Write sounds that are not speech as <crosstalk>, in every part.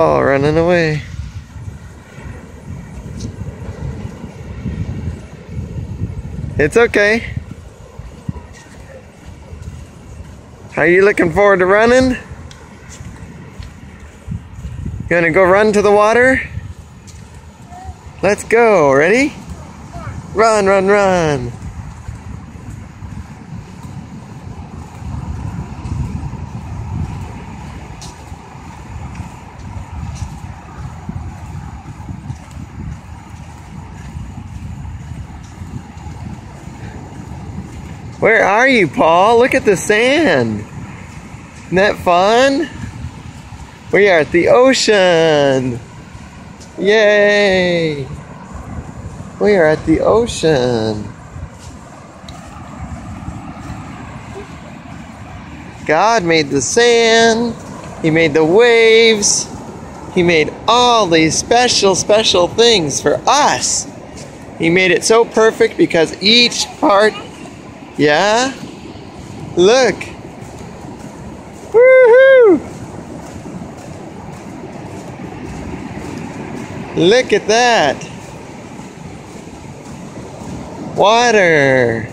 Oh, running away. It's okay. Are you looking forward to running? You gonna go run to the water? Let's go. Ready? Run, run, run. Where are you, Paul? Look at the sand. Isn't that fun? We are at the ocean. Yay! We are at the ocean. God made the sand. He made the waves. He made all these special, special things for us. He made it so perfect because each part yeah? Look. Woohoo! Look at that. Water.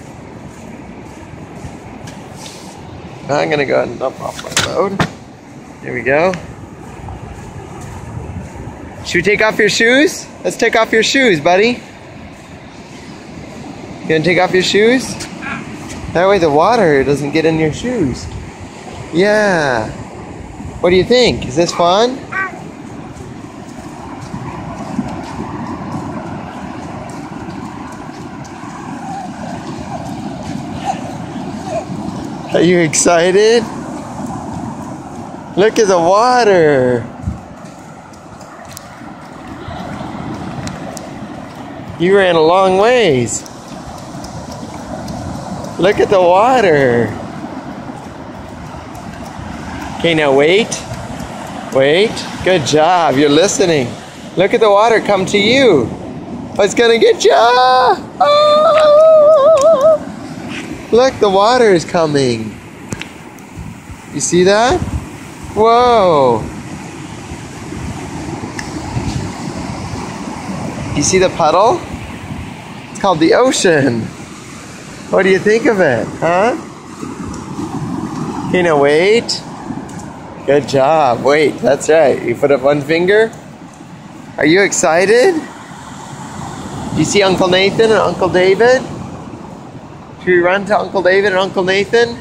I'm gonna go ahead and dump off my load. There we go. Should we take off your shoes? Let's take off your shoes, buddy. You gonna take off your shoes? That way the water doesn't get in your shoes. Yeah. What do you think? Is this fun? Are you excited? Look at the water. You ran a long ways. Look at the water. Okay, now wait. Wait. Good job. You're listening. Look at the water come to you. Oh, it's gonna get you. Oh. Ah. Look, the water is coming. You see that? Whoa. You see the puddle? It's called the ocean. What do you think of it, huh? Can you wait? Good job. Wait, that's right. You put up one finger. Are you excited? Do you see Uncle Nathan and Uncle David? Should we run to Uncle David and Uncle Nathan?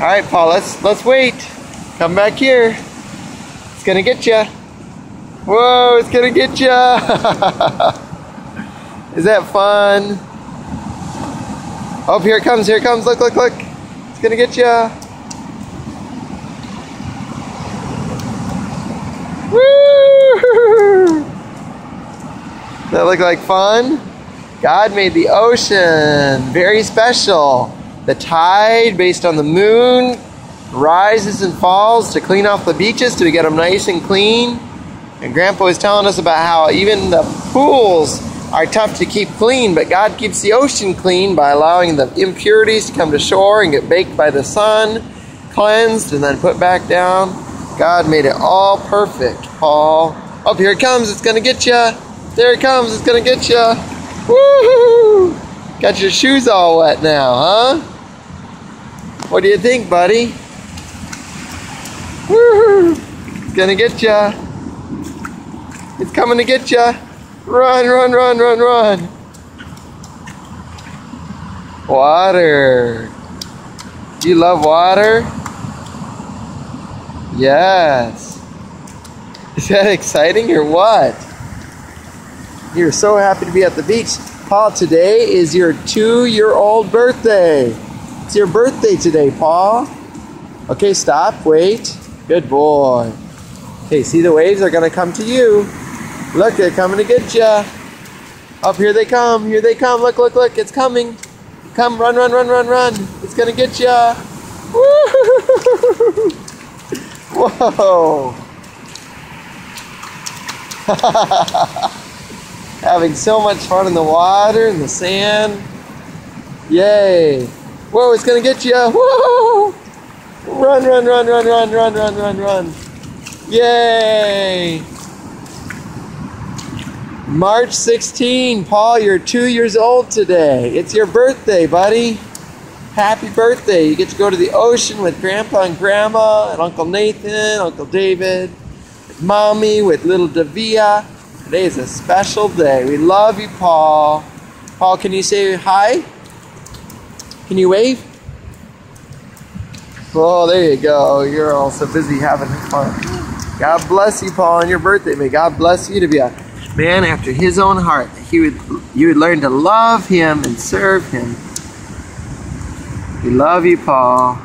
All right, Paul. Let's let's wait. Come back here. It's gonna get you. Whoa, it's gonna get you. <laughs> Is that fun? Oh, here it comes, here it comes. Look, look, look. It's gonna get you. Woo! That look like fun? God made the ocean very special. The tide based on the moon, rises and falls to clean off the beaches to get them nice and clean. And Grandpa was telling us about how even the pools are tough to keep clean, but God keeps the ocean clean by allowing the impurities to come to shore and get baked by the sun, cleansed, and then put back down. God made it all perfect, Paul. Up oh, here it comes. It's going to get you. There it comes. It's going to get you. Woohoo! Got your shoes all wet now, huh? What do you think, buddy? It's gonna get ya. It's coming to get ya. Run, run, run, run, run. Water. You love water? Yes. Is that exciting or what? You're so happy to be at the beach. Paul, today is your two year old birthday. It's your birthday today, Paul. Okay, stop, wait. Good boy. Okay, see the waves are gonna come to you. Look, they're coming to get you. Up here they come. Here they come. Look, look, look. It's coming. Come, run, run, run, run, run. It's gonna get you. Whoa. <laughs> Having so much fun in the water, in the sand. Yay. Whoa, it's gonna get you. Whoa! Run, run, run, run, run, run, run, run, run. Yay! March 16, Paul, you're two years old today. It's your birthday, buddy. Happy birthday. You get to go to the ocean with Grandpa and Grandma and Uncle Nathan, Uncle David, with Mommy, with little Davia. Today is a special day. We love you, Paul. Paul, can you say hi? Can you wave? Oh, there you go. You're all so busy having fun. God bless you, Paul, on your birthday. May God bless you to be a man after his own heart. He would you would learn to love him and serve him. We love you, Paul.